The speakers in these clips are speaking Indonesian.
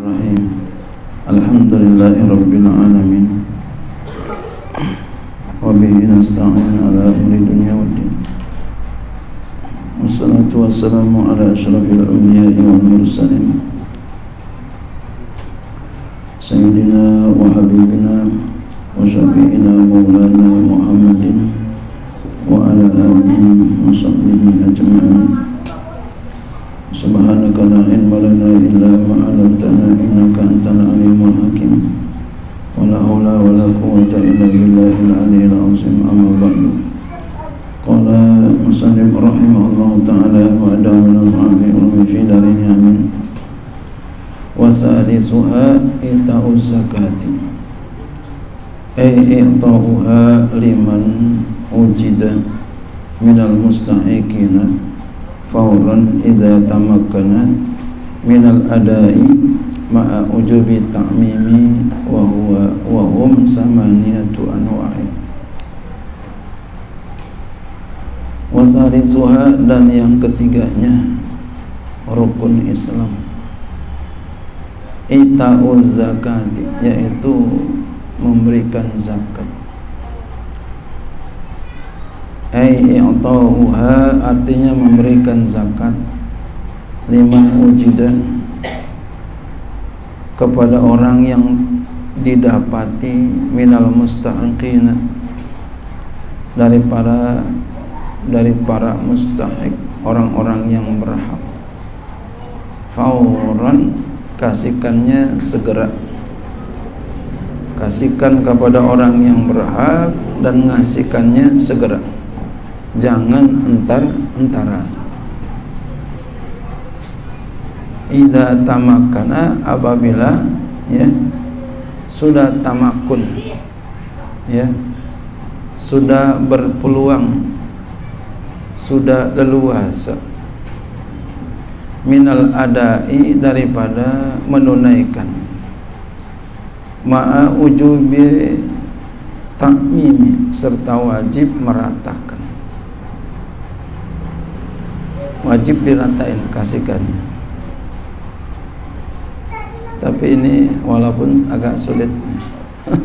الرحيم. الحمد لله رب العالمين. وبه نستعين على أمر الدنيا والدين. والصلاة والسلام على أشرف الأنبياء والمرسلين. سيدنا وحبيبنا وشفيعنا مولانا محمد وعلى آله وصحبه أجمعين. سبحانك لا علم لنا إلا ما علمتنا إنك أنت العليم الحكيم ولا حول ولا قوة إلا بالله العلي العظيم أما بعد قال مصنف رحمه الله تعالى وأدام نفع بعلم في دارين آمين وثالثها إيتاء الزكاة أي إعطاؤها لمن وجد من المستحقين fauran idza tamakkana minal adai ma'a ujubi ta'mimi wa huwa wa anwa'i. Suha dan yang ketiganya rukun Islam. Ita'uz zakati yaitu memberikan zakat ai i'tauha artinya memberikan zakat. Liman ujida kepada orang yang didapati minal mustahqina dari para dari para mustahik orang-orang yang berhak. Fauran kasihkannya segera. Kasihkan kepada orang yang berhak dan ngasihkannya segera jangan entar-entaran Ida tamakana apabila ya sudah tamakun ya sudah berpeluang sudah leluasa. Minal adai daripada menunaikan. Ma'a ujubi takmimi serta wajib meratakan wajib diratain kasihkan. Tapi ini walaupun agak sulit.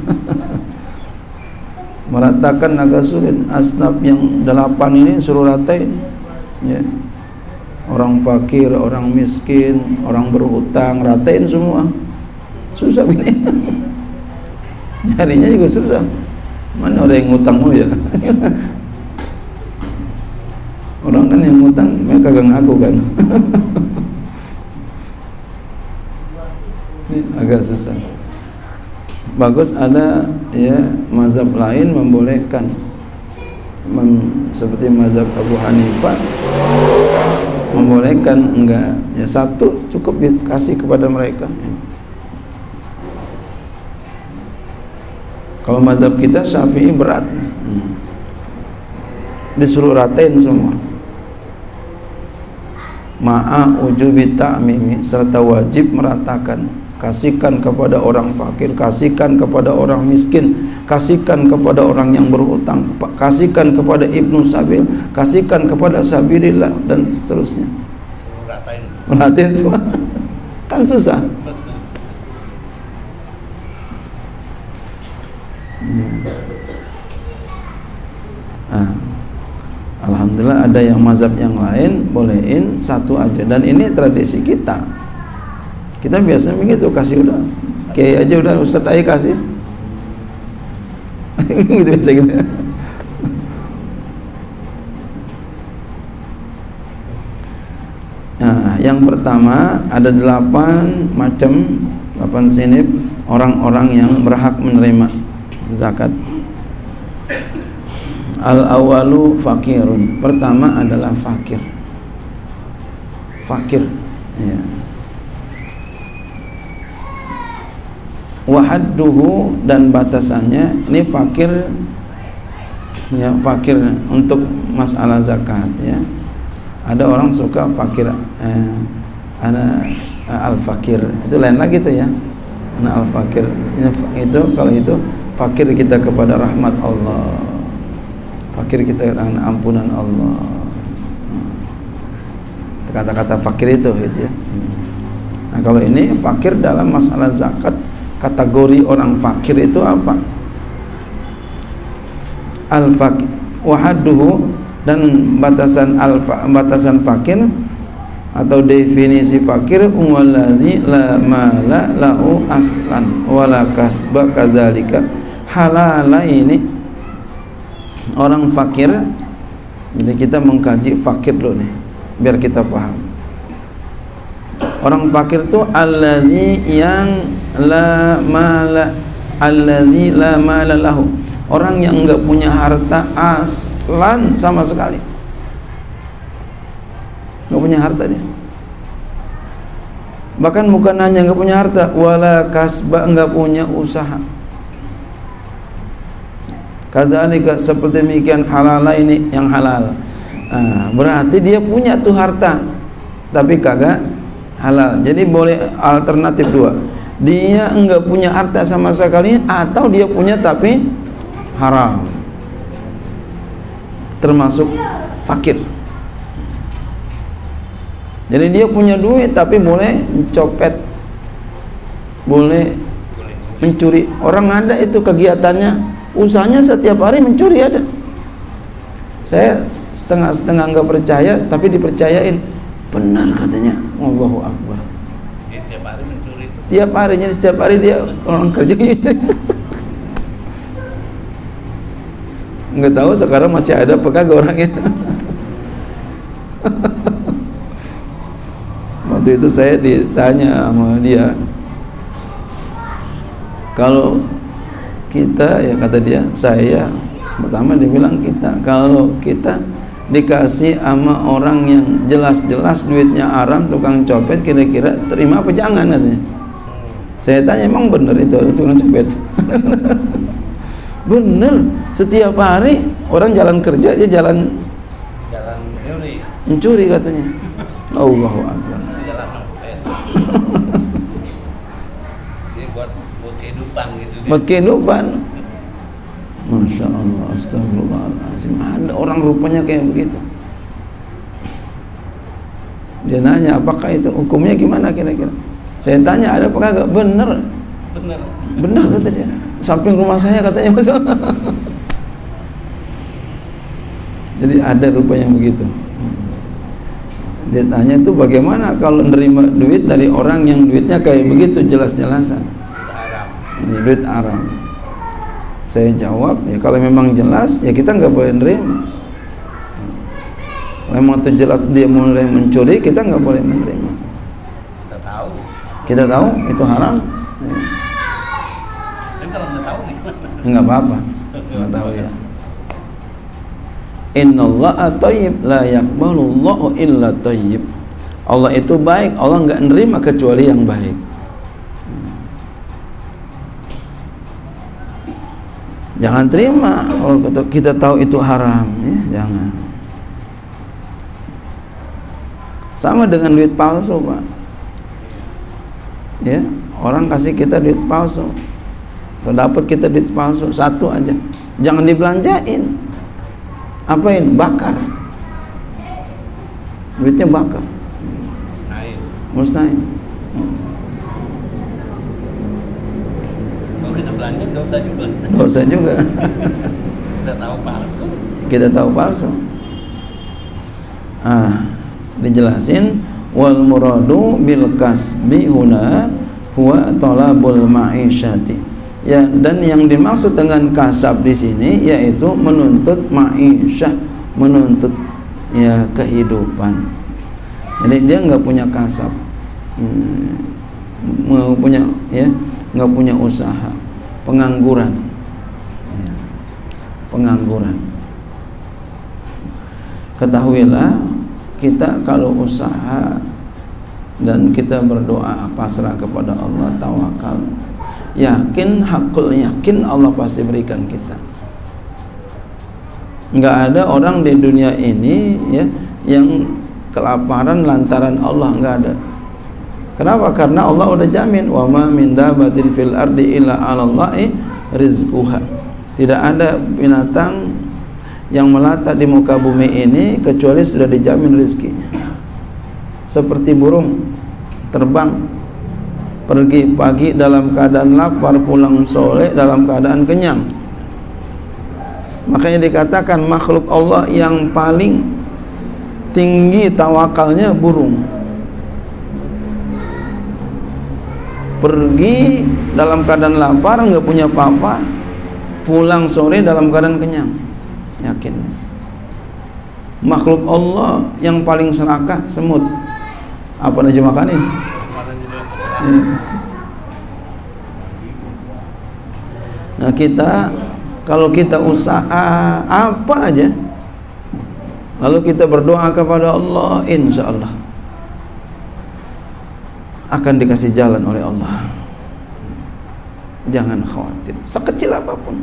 Meratakan agak sulit. Asnaf yang delapan ini suruh ratain. Ya. orang fakir, orang miskin orang berhutang ratain semua. Susah. Ini nyarinya juga susah. Mana orang yang ngutangmu ya orang kan yang ngutang mereka gak ngaku kan. Ini agak susah. Bagus ada ya mazhab lain membolehkan. Mem, seperti mazhab Abu Hanifah membolehkan enggak. Ya satu cukup dikasih kepada mereka. Kalau mazhab kita Syafi'i berat. Hmm. disuruh ratain semua ma'a ujubi ta'mimi serta wajib meratakan kasihkan kepada orang fakir kasihkan kepada orang miskin kasihkan kepada orang yang berhutang kasihkan kepada ibnu sabil kasihkan kepada sabilillah dan seterusnya. Meratain semua. Kan susah Ada yang mazhab yang lain bolehin satu aja. Dan ini tradisi kita. Kita biasa begitu kasih udah. Kayak aja udah Ustaz aja kasih. Gitu biasa gitu Nah, yang pertama ada delapan macam delapan sinip orang-orang yang berhak menerima zakat al awalu fakirun pertama adalah fakir. Fakir. Ya. Wahadduhu dan batasannya ini fakir ya fakir untuk masalah zakat ya. Ada orang suka fakir eh, ada eh, al fakir itu lain lagi tuh ya. Nah al fakir itu kalau itu fakir kita kepada rahmat Allah fakir kita dengan ampunan Allah kata-kata fakir itu gitu ya Nah, kalau ini fakir dalam masalah zakat, kategori orang fakir itu apa? Al fakir wahaduhu dan batasan al batasan fakir atau definisi fakir wallazi la mala lahu aslan wala kasba kadzalika halalaini orang fakir jadi kita mengkaji fakir dulu nih biar kita paham. Orang fakir itu allazi yang la mala allazi la mala lahu. Orang yang enggak punya harta aslan sama sekali. Nggak punya harta dia. Bahkan bukan hanya nggak punya harta wala kasba nggak punya usaha kadzalika seperti demikian halal ini yang halal. Nah, berarti dia punya tuh harta tapi kagak halal. Jadi boleh alternatif dua. Dia enggak punya harta sama sekali atau dia punya tapi haram. Termasuk fakir. Jadi dia punya duit tapi boleh copet boleh mencuri. Orang ada itu kegiatannya usahanya setiap hari mencuri ada. Saya setengah-setengah nggak percaya tapi dipercayain. Benar katanya. Allahu Akbar. Ya, tiap hari mencuri itu. tiap harinya setiap hari dia orang kerja. Gitu nggak tahu sekarang masih ada apa kagak orangnya. Waktu itu saya ditanya sama dia kalau kita ya kata dia saya. Pertama dia bilang kita kalau kita dikasih sama orang yang jelas-jelas duitnya haram tukang copet kira-kira terima apa jangan katanya. Saya tanya emang bener itu tukang copet? Bener. Setiap hari orang jalan kerja dia jalan Jalan nyuri, mencuri katanya. Allahu Akbar itu jalan nopen. Dia buat buat kehidupan dia. buat kehidupan Masya Allah Astagfirullahaladzim. Ada orang rupanya kayak begitu. Dia nanya apakah itu? Hukumnya gimana kira-kira? Saya tanya ada apa kagak? Bener. Bener. benar kata dia. Samping rumah saya katanya Mas. jadi ada rupanya begitu. Dia tanya itu bagaimana kalau nerima duit dari orang yang duitnya kayak begitu jelas-jelasan Duit haram saya jawab ya kalau memang jelas ya kita nggak boleh nerima kalau memang itu jelas dia mulai mencuri kita nggak boleh menerima Kita tahu. kita tahu itu haram ya. Kalau nggak tahu nggak apa-apa nggak tahu ya Innallaha thayyib la yaqbalu Allahu illa thayyib. Allah itu baik, Allah nggak nerima kecuali yang baik. Jangan terima kalau kita- tahu itu haram, ya, jangan. Sama dengan duit palsu, Pak. Ya, orang kasih kita duit palsu. Dapat kita duit palsu satu aja, jangan dibelanjain. Apain? Bakar. Duitnya bakar. Senayan. Mustahil. Belanja dosa juga. Dosa juga. Kita tahu palsu. kita tahu palsu. Ah, dijelasin wal muradu bil kasbi huna huwa talabul ma'isyati. Ya, dan yang dimaksud dengan kasab di sini yaitu menuntut ma'isyah, menuntut ya kehidupan. Jadi dia nggak punya kasab, hmm, punya ya nggak punya usaha, pengangguran, Ya, pengangguran. Ketahuilah kita kalau usaha dan kita berdoa pasrah kepada Allah tawakal yakin hakul yakin Allah pasti berikan kita. Nggak ada orang di dunia ini ya yang kelaparan lantaran Allah nggak ada kenapa? Karena Allah udah jamin wa ma min dabatin fil ardi illa 'alallahi rizquha. Tidak ada binatang yang melata di muka bumi ini kecuali sudah dijamin rezekinya seperti burung terbang pergi pagi dalam keadaan lapar pulang sore dalam keadaan kenyang. Makanya dikatakan makhluk Allah yang paling tinggi tawakalnya burung pergi dalam keadaan lapar nggak punya apa-apa pulang sore dalam keadaan kenyang. Yakin? Makhluk Allah yang paling serakah semut. Apa aja makanin. Nah kita kalau kita usaha apa aja lalu kita berdoa kepada Allah insya Allah akan dikasih jalan oleh Allah. Jangan khawatir sekecil apa pun.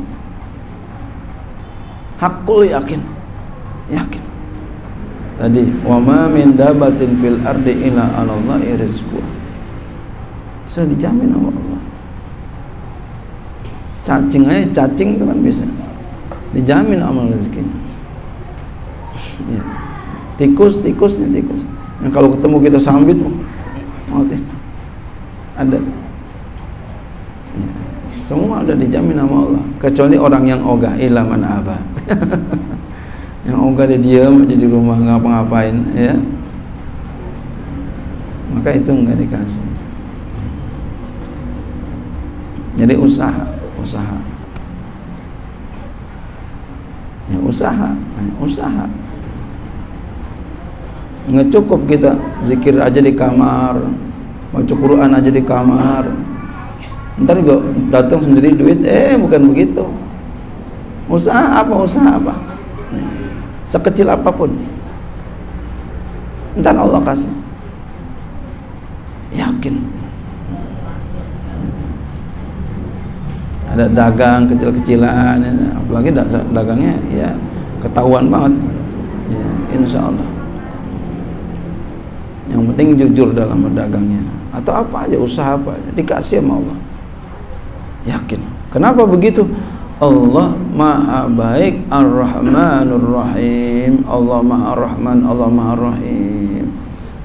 Hakul yakin yakin. Tadi wa ma min dabatin fil ardi illa 'ala Allah rizquha sudah dijamin sama Allah. Cacing aja cacing itu kan bisa. Dijamin amal rezekinya. Ya. tikus tikus nih tikus. Yang kalau ketemu kita sambit mati ada ya. semua ada dijamin sama Allah. Kecuali orang yang ogah ilaman abah? Yang ogah dia diam aja di rumah ngapa-ngapain ya. Maka itu enggak dikasih. Jadi usaha usaha. Ya usaha ya, usaha. Nggak cukup kita zikir aja di kamar baca Quran aja di kamar ntar juga datang sendiri duit eh bukan begitu. Usaha apa usaha apa? Sekecil apa pun. Ntar Allah kasih. Yakin. Ada dagang kecil-kecilan apalagi dagangnya ya ketahuan banget. Ya, insya Allah. Yang penting jujur dalam berdagangnya atau apa aja usaha apa aja dikasih sama Allah yakin. Kenapa begitu? Allah maha baik ar-rahmanur rahim. Allah maha rahman Allah maha rahim.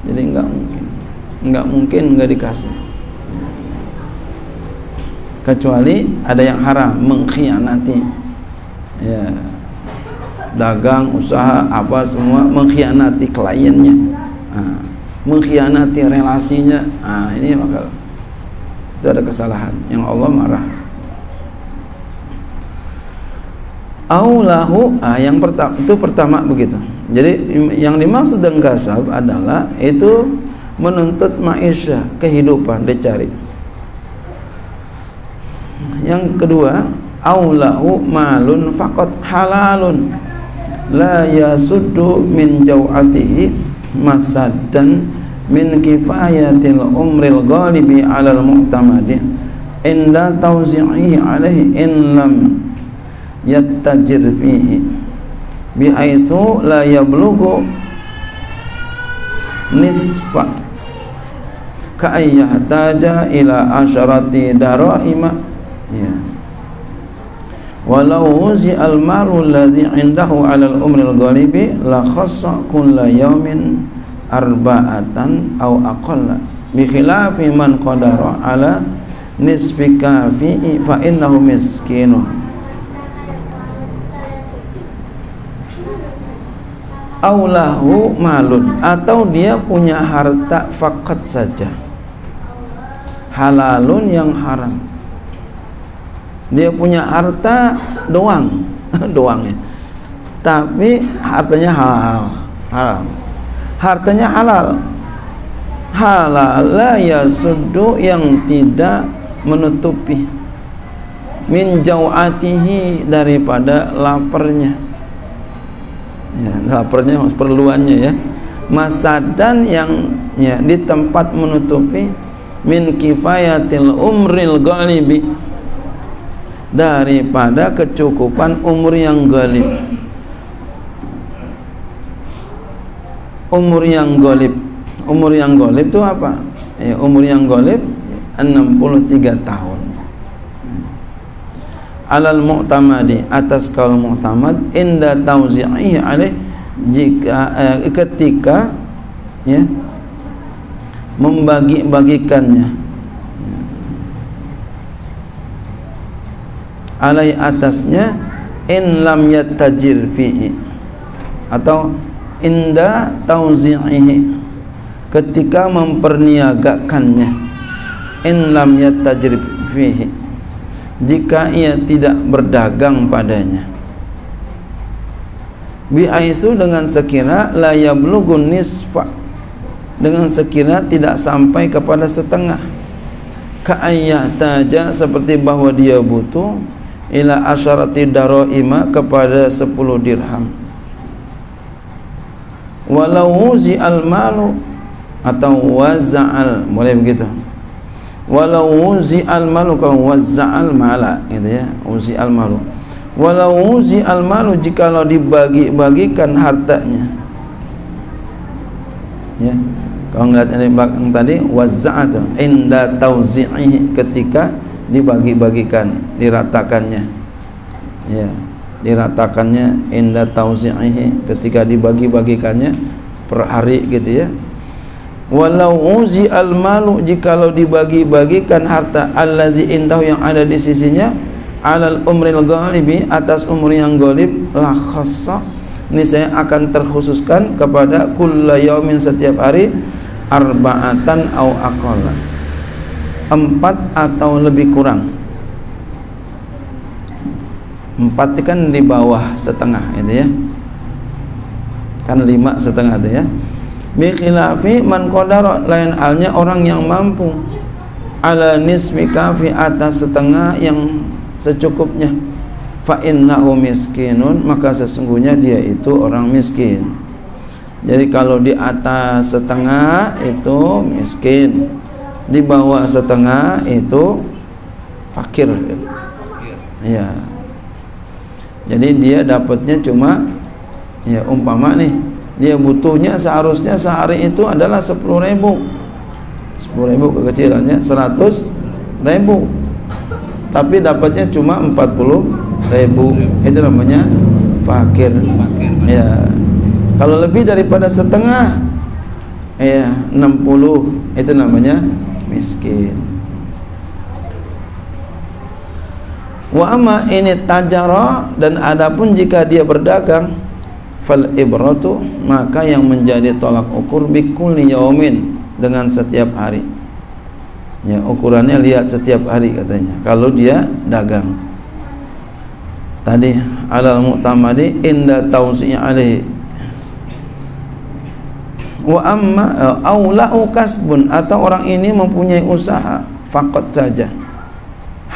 Jadi enggak mungkin. Enggak mungkin enggak dikasih. Kecuali ada yang haram mengkhianati. Ya. Dagang usaha apa semua mengkhianati kliennya. Nah, mengkhianati relasinya. Nah, ini maka itu ada kesalahan. Yang Allah marah. Aulahu ah, yang pertama itu pertama begitu. Jadi yang dimaksud dengan kasab adalah itu menuntut maisha kehidupan dicari. Yang kedua aulahu malun faqat halalun. La yasuddu min jawatihi masaddan min kifayatil umril ghalibi alal mu'tamadi inda tawzi'ihi alaihi in lam yattajir fihi bihaisu la yablughu nisfa ka ayyahtaja ila asharati darahima ya walau wuzi al maru alladhi indahu ala al umri al ghalibi la khassa kulla yawmin arba'atan aw aqalla. Bi khilafi man qadara ala nisfi kafi fa innahu miskinun aulahu malun. Atau dia punya harta fakat saja. Halalun yang haram. Dia punya harta doang. Doang ya. Tapi hartanya halal. Halal hartanya halal. Halal la yasuddu yang tidak menutupi. Min jauatihi daripada laparnya. Ya laparnya perluannya ya. Masadan yang ya di tempat menutupi. Min kifayatil umril ghalibi. Daripada kecukupan umur yang galib umur yang golib. Umur yang golib itu apa? Ya, umur yang golib 63 tahun. Alal mu'tamadi atas kaul mu'tamad inda tauzi'ihi alih jika eh, ketika ya membagi-bagikannya. Alai atasnya in lam yatajir fihi. Atau inda tauzi'ihi. Ketika memperniagakannya. In lam yattajir fihi. Jika ia tidak berdagang padanya. Bi aisu dengan sekira la yablughu nisfa. Dengan sekira tidak sampai kepada setengah. Ka taja seperti bahwa dia butuh ila asyarati daraima kepada 10 dirham walau wuzi al malu atau waza'al boleh begitu? Walau wuzi al malu kau waza'al mala gitu ya wuzi al malu. Walau wuzi al malu jikalau dibagi-bagikan hartanya. Ya kalau ngeliat ini belakang tadi waza'atu inda tauzi'ihi ketika dibagi-bagikan diratakannya. Ya diratakannya inda tauzi'ihi ketika dibagi-bagikannya per hari gitu ya. Walau uzi al malu jikalau dibagi-bagikan harta allazi indahu yang ada di sisinya alal umril ghalibi atas umur yang ghalib la khassa ini saya akan terkhususkan kepada kulla yaumin setiap hari arba'atan au aqalla. Empat atau lebih kurang empat itu kan di bawah setengah itu ya. Kan lima setengah itu ya. Bi khilafi man qadara lain halnya orang yang mampu. Ala nismi kafi atas setengah yang secukupnya. Fa innahu miskinun maka sesungguhnya dia itu orang miskin. Jadi kalau di atas setengah itu miskin. Di bawah setengah itu fakir. Ya jadi dia dapatnya cuma ya umpama nih dia butuhnya seharusnya sehari itu adalah 10 ribu. 10 ribu kekecilannya 100 ribu. Tapi dapatnya cuma 40 ribu. Itu namanya fakir. Ya. Kalau lebih daripada setengah ya 60 itu namanya miskin wa amma ini tajara dan adapun jika dia berdagang fal ibratu maka yang menjadi tolak ukur bikulli yaumin dengan setiap hari. Ya ukurannya lihat setiap hari katanya. Kalau dia dagang. Tadi alal mu'tamadi inda tausinya alaihi. Wa amma uh, aulahu kasbun atau orang ini mempunyai usaha fakot saja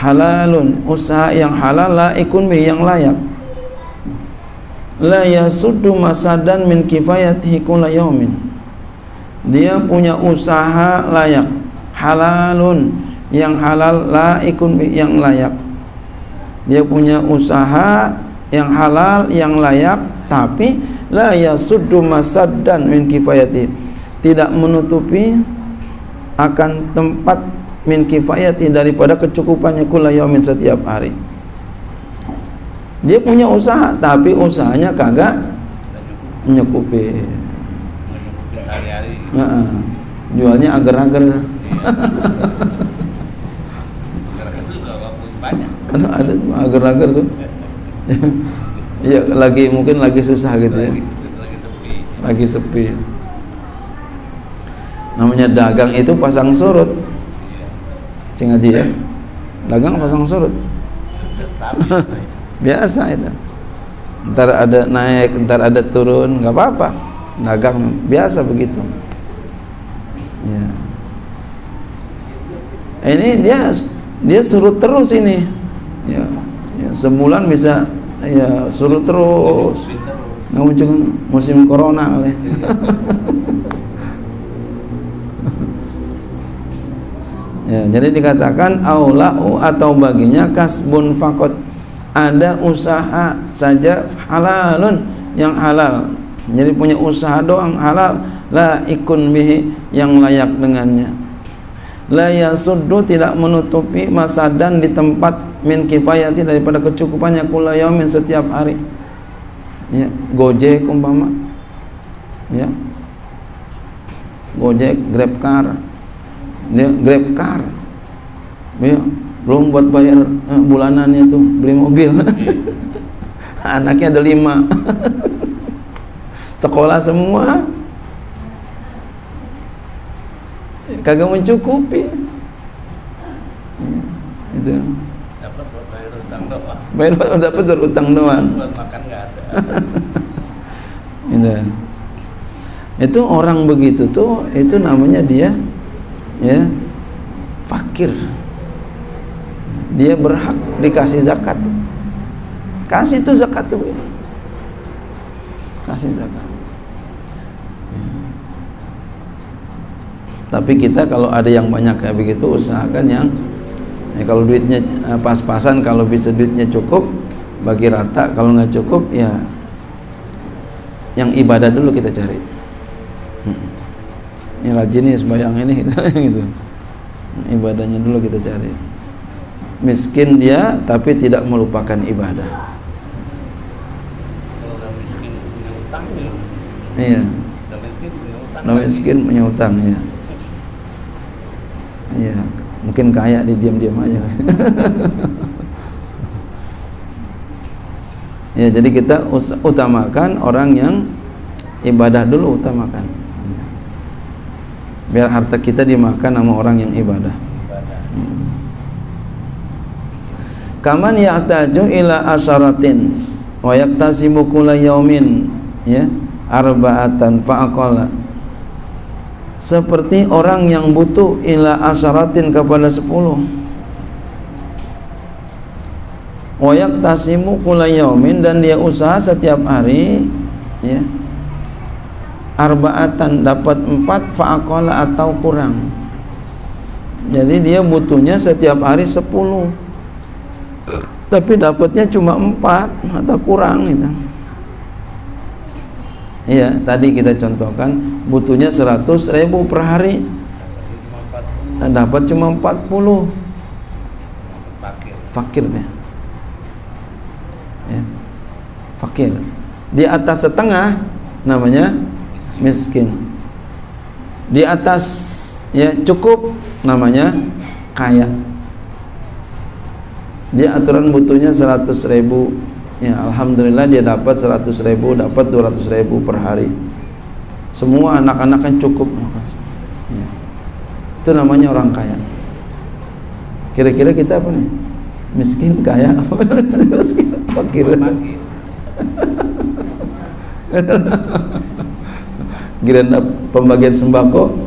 halalun. Usaha yang halal laikun bi yang layak. La yasuddu masadan min kifayatihi kulla yaumin dia punya usaha layak. Halalun. Yang halal laikun bi yang layak. Dia punya usaha yang halal yang layak tapi la yasuddu masaddan min kifayati tidak menutupi akan tempat min kifayati daripada kecukupannya kula yaumin setiap hari. Dia punya usaha tapi usahanya kagak mencukupi. Nah, jualnya agar-agar. Ada ada agar-agar tuh. Iya lagi mungkin lagi susah gitu ya. Lagi sepi. Namanya dagang itu pasang surut. Cing aja ya. Dagang pasang surut. Biasa itu. Ntar ada naik, ntar ada turun, nggak apa-apa. Dagang biasa begitu. Ya. Ini dia dia surut terus ini. Ya, ya sebulan bisa ya suruh terus nggak muncul musim corona kali ya jadi dikatakan aulau atau baginya kasbun fakot. Ada usaha saja halalun yang halal. Jadi punya usaha doang halal la ikun bihi yang layak dengannya. La yasuddu tidak menutupi masadan di tempat min kifayati daripada kecukupannya kula yaumin setiap hari. Ya gojek umpama. Ya. Gojek grab car dia grab car. Ya belum buat bayar eh, bulanannya tuh beli mobil. Anaknya ada lima. Sekolah semua. Kagak mencukupi. Itu. Dapat buat bayar utang doang. Bayar dapat utang doang. Buat makan nggak ada. Itu. Itu orang begitu tuh itu namanya dia ya. Fakir. Dia berhak dikasih zakat. Kasih tuh zakat tuh kasih zakat. Tapi kita kalau ada yang banyak kayak begitu usahakan yang ya kalau duitnya eh, pas-pasan kalau bisa duitnya cukup bagi rata kalau nggak cukup ya yang ibadah dulu kita cari. Ini rajin nih sembahyang ini gitu. Ibadahnya dulu kita cari. Miskin dia tapi tidak melupakan ibadah. Kalau miskin punya utang ya. Iya. Udah miskin punya utang Nah, miskin punya utang ya. Iya, mungkin kaya di diam-diam aja. ya, jadi kita utamakan orang yang ibadah dulu utamakan. Biar harta kita dimakan sama orang yang ibadah. Kaman yahtaju ila asyaratin wa yaktasibu kulla yaumin ya arba'atan fa'aqala seperti orang yang butuh ila asyaratin kepada sepuluh. Wa yaktasimu kulla yaumin dan dia usaha setiap hari ya arba'atan dapat empat fa'aqala atau kurang jadi dia butuhnya setiap hari sepuluh tapi dapatnya cuma empat atau kurang gitu. Iya, tadi kita contohkan butuhnya 100 ribu per hari empat dan dapat cuma 40 masuk parkir fakir dia. Ya. Fakir. Di atas setengah namanya miskin. Di atas ya cukup namanya kaya. Dia aturan butuhnya 100 ribu Ya Alhamdulillah dia dapat 100 ribu Dapat 200 ribu per hari Semua anak-anak kan cukup ya. Itu namanya orang kaya Kira-kira kita apa nih? Miskin, kaya, apa? Miskin, fakir Giliran pembagian sembako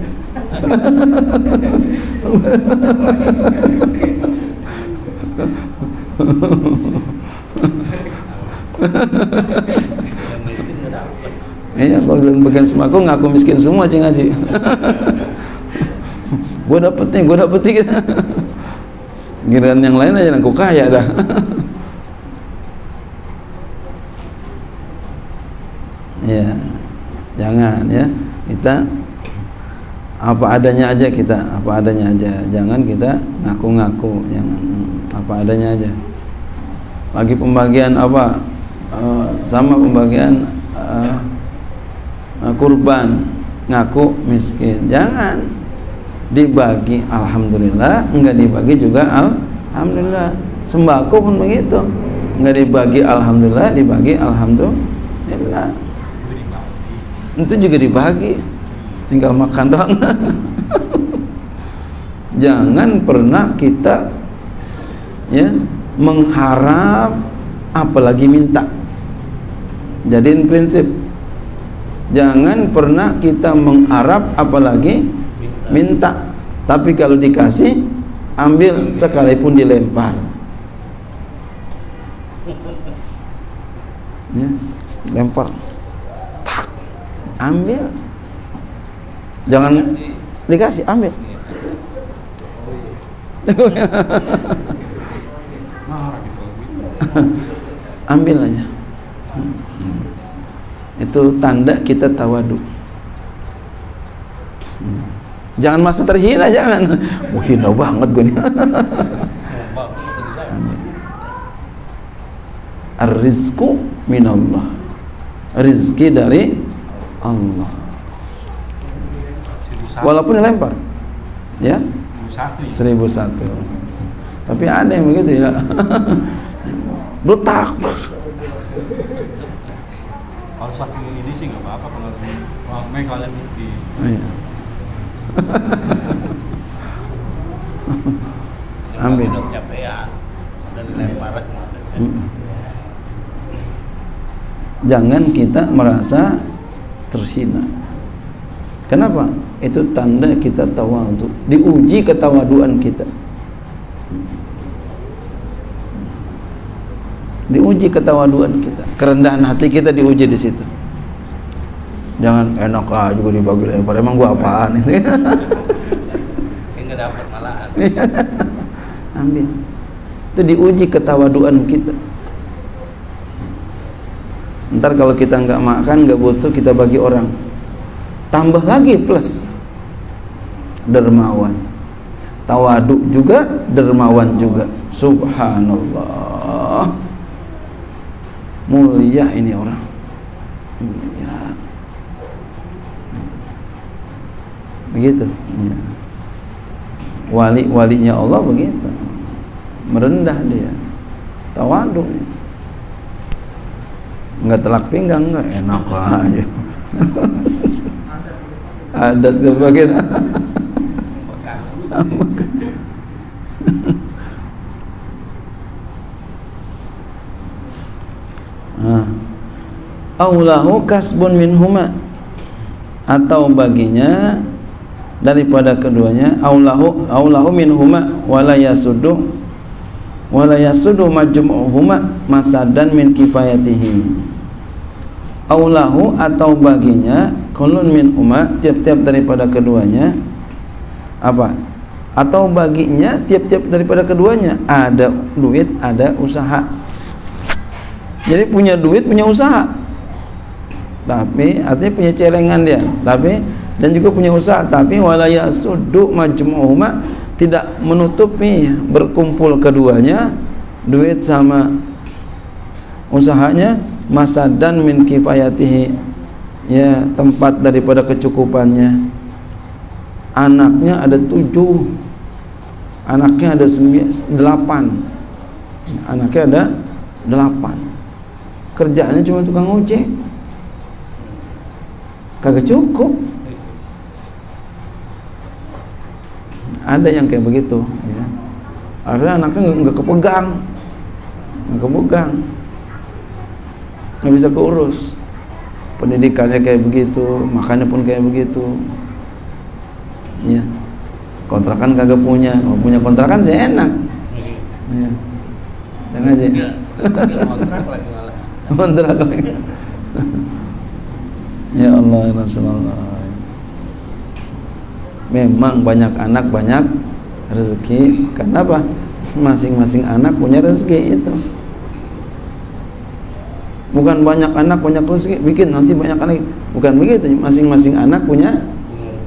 Iya, kalau giliran bagian sembako ngaku miskin semua cing ngaji. gue dapet nih, gue dapet nih. Giliran yang lain aja ngaku kaya dah. ya, jangan ya. Kita apa adanya aja kita, apa adanya aja. Jangan kita ngaku-ngaku, jangan apa adanya aja. Bagi pembagian apa eh, sama pembagian eh, kurban ngaku miskin jangan dibagi alhamdulillah enggak dibagi juga alhamdulillah sembako pun begitu enggak dibagi alhamdulillah dibagi alhamdulillah itu juga dibagi. Tinggal makan doang. Jangan pernah kita ya mengharap apalagi minta. Jadiin prinsip. Jangan pernah kita mengharap apalagi minta. minta. Tapi kalau dikasih ambil sekalipun dilempar. Ya, lempar. Ambil. Jangan Kasih. dikasih ambil. Ambil aja. Hmm. itu tanda kita tawadu. Hmm. jangan masa terhina jangan. Wah hina banget gue nih. Ar-rizku minallah. Rizki dari Allah Walaupun dilempar Ya satu ya. Seribu satu tapi ada yang begitu ya Betak. Kalau saking ini sih nggak apa-apa kalau main kalian di Iya. Ambil. Udah kecapean dan lempar. Jangan kita merasa terhina. Kenapa? Itu tanda kita tawadhu. Diuji ketawaduan kita. Diuji ketawaduan kita. Kerendahan hati kita diuji di situ. Jangan enak ah juga dibagi lebar. Emang gua apaan ini? Yang nggak dapat malahan. Ambil. Itu diuji ketawaduan kita. Ntar kalau kita nggak makan, nggak butuh, kita bagi orang. Tambah lagi plus dermawan. Tawadu juga, dermawan juga. Subhanallah. Mulia ini orang. Mulia. Begitu. Ya. Wali-walinya Allah begitu. Merendah dia. Tawadu. Enggak telak pinggang enggak enak aja. Adat sebagian. Nah. Aulahu kasbun minhuma atau baginya daripada keduanya aulahu aulahu minhuma wala yasudu wala yasudu majmu'uhuma masadan min kifayatihi. Aulahu atau baginya kulun min huma tiap-tiap daripada keduanya. Apa? Atau baginya tiap-tiap daripada keduanya. Ada duit ada usaha. Jadi punya duit punya usaha. Tapi artinya punya celengan dia. Tapi dan juga punya usaha. Tapi walaya sudu majmu'uhuma tidak menutupi berkumpul keduanya duit sama usahanya masadan min kifayatihi ya tempat daripada kecukupannya. Anaknya ada tujuh anaknya ada delapan. Anaknya ada delapan. Kerjaannya cuma tukang ojek. Kagak cukup. Ada yang kayak begitu ya. akhirnya anaknya nggak kepegang. Nggak kepegang nggak bisa keurus. Pendidikannya kayak begitu makannya pun kayak begitu. Ya kontrakan kagak punya. Kalau punya kontrakan sih enak. Ya. jangan aja. Kontrak lagi malah. kontrak lagi. Ya Allah ya Rasulullah. Memang banyak anak banyak rezeki. Karena apa? Masing-masing anak punya rezeki itu bukan banyak anak banyak rezeki bikin nanti banyak anak. Bukan begitu masing-masing anak punya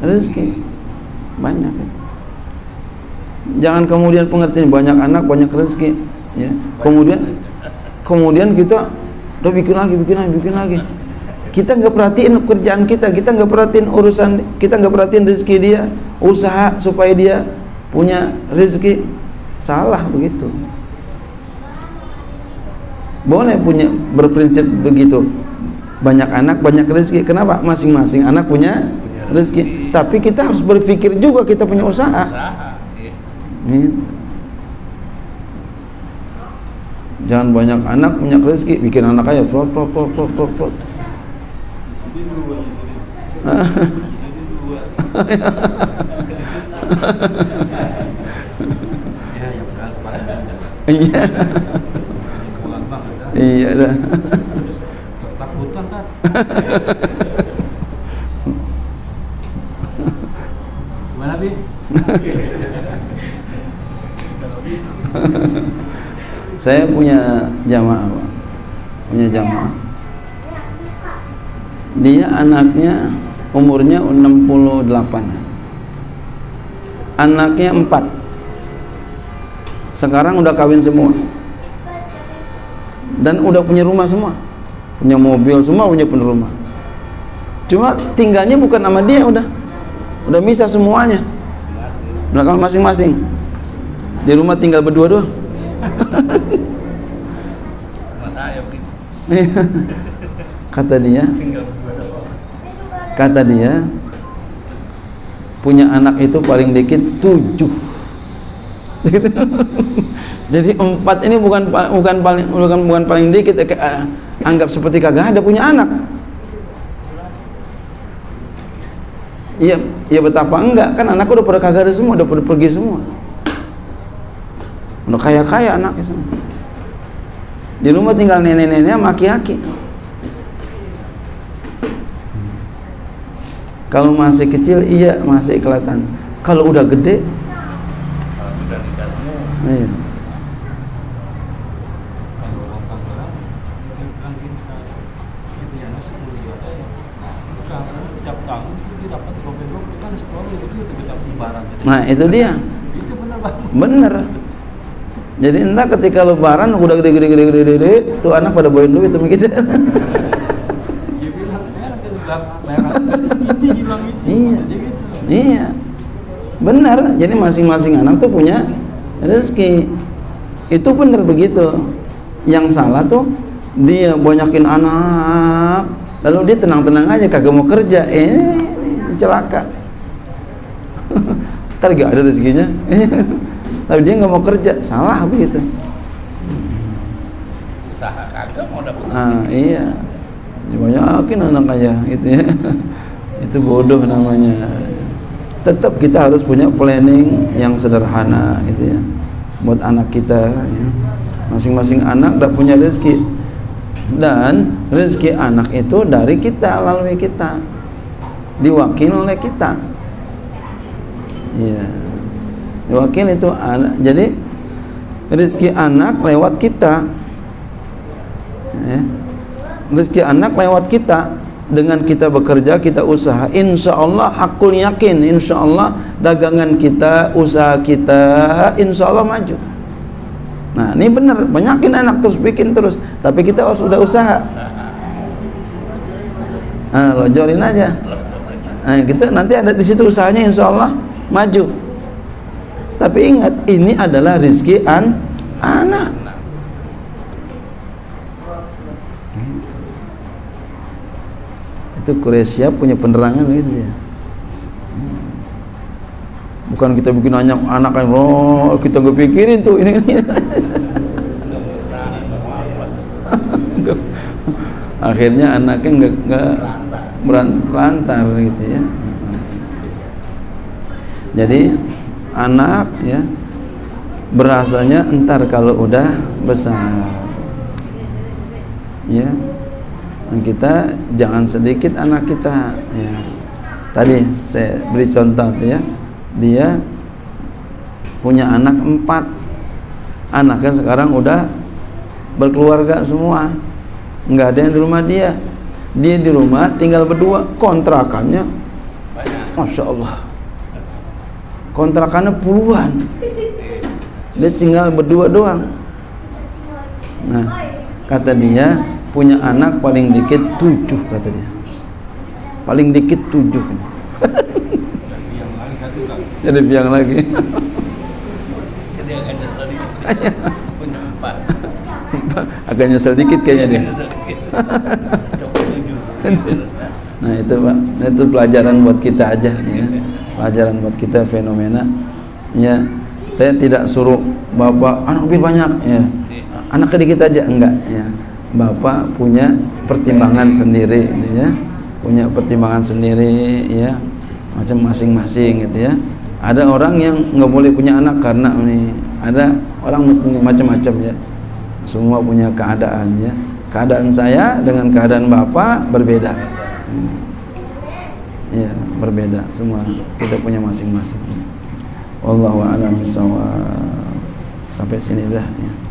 rezeki. Banyak. Jangan kemudian pengertian banyak anak banyak rezeki ya. Kemudian kemudian kita udah bikin lagi bikin lagi bikin lagi. Kita nggak perhatiin kerjaan kita kita nggak perhatiin urusan kita nggak perhatiin rezeki dia usaha supaya dia punya rezeki. Salah begitu boleh punya berprinsip begitu. Banyak anak banyak rezeki. Kenapa? Masing-masing anak punya rezeki. Tapi kita harus berpikir juga kita punya usaha. Usaha. iya. Jangan banyak anak banyak rezeki, bikin anak aja plot plot plot plot plot ya Iya. Iya dah. Takutan kan. Gimana bi? Saya punya jamaah, Pak. punya jamaah. Dia anaknya umurnya 68. Anaknya 4. Sekarang udah kawin semua. Dan udah punya rumah semua. Punya mobil semua punya pun rumah. Cuma tinggalnya bukan sama dia udah. Udah bisa semuanya. belakang masing-masing di rumah tinggal berdua doang Mas saya begitu. kata dia kata dia punya anak itu paling dikit tujuh jadi empat ini bukan bukan paling bukan bukan paling dikit eh, eh, anggap seperti kagak ada punya anak iya iya betapa enggak kan anakku udah pada kagak ada semua udah pada pergi semua udah kaya kaya anaknya semua di rumah tinggal nenek-neneknya maki-aki Kalau masih kecil iya masih kelihatan. Kalau udah gede, iya. Kalau orang kantoran, dia bilang kita dia punya anak 10 juta ya. Bukan, setiap tahun dia dapat gope-gope kan sekolah itu begitu kita lebaran. Nah itu dia, Itu bener. Jadi entah ketika lebaran udah gede gede gede gede gede, tuh anak pada bawain duit ya bilang itu. Iya. Iya, benar. Jadi masing-masing anak tuh punya rezeki. Itu bener begitu. Yang salah tuh dia banyakin anak, lalu dia tenang-tenang aja kagak mau kerja, eh celaka. Ntar gak ada rezekinya. Tapi dia nggak mau kerja, salah begitu. Usaha kagak mau dapat. Ah iya, banyakin anak aja gitu ya. Itu bodoh namanya. Tetap kita harus punya planning yang sederhana gitu ya, buat anak kita. Ya. Masing-masing anak udah punya rezeki dan rezeki anak itu dari kita melalui kita, diwakil oleh kita. Iya. Wakil itu anak. Jadi rezeki anak lewat kita. Ya. Rezeki anak lewat kita dengan kita bekerja, kita usaha. Insya Allah hakul yakin. Insya Allah dagangan kita, usaha kita, insya Allah maju. Nah ini benar, banyakin anak terus bikin terus. Tapi kita harus udah usaha. Nah, lojorin aja. Nah, kita nanti ada di situ usahanya insya Allah maju. Tapi ingat ini adalah rizki an anak. Itu Korea punya penerangan gitu ya. Bukan kita bikin anak anak kan, oh kita nggak pikirin tuh ini ini. Mau apa. Akhirnya anaknya nggak nggak beran- lantar gitu ya. Jadi anak ya berasanya entar kalau udah besar. Ya dan kita jangan sedikit anak kita ya. Tadi saya beri contoh ya. Dia punya anak empat. Anaknya sekarang udah berkeluarga semua. Nggak ada yang di rumah dia. Dia di rumah tinggal berdua kontrakannya. Banyak. masya Allah kontrakannya puluhan dia tinggal berdua doang nah kata dia punya anak paling dikit tujuh kata dia paling dikit tujuh Jadi biang lagi agak nyesel dikit. Kayaknya dia. Nah itu pak, nah, itu pelajaran buat kita aja ya. Pelajaran buat kita fenomena. Ya, saya tidak suruh bapak anak lebih banyak ya. Anak sedikit aja enggak ya. Bapak punya pertimbangan sendiri ya. Punya pertimbangan sendiri ya. Macam masing-masing gitu ya. Ada orang yang nggak boleh punya anak karena ini ada orang mesti macam-macam ya. Semua punya keadaan ya. Keadaan saya dengan keadaan bapak berbeda. Hmm. Ya, berbeda semua. Kita punya masing-masing. Wallahu a'lam. Sampai sini dah ya.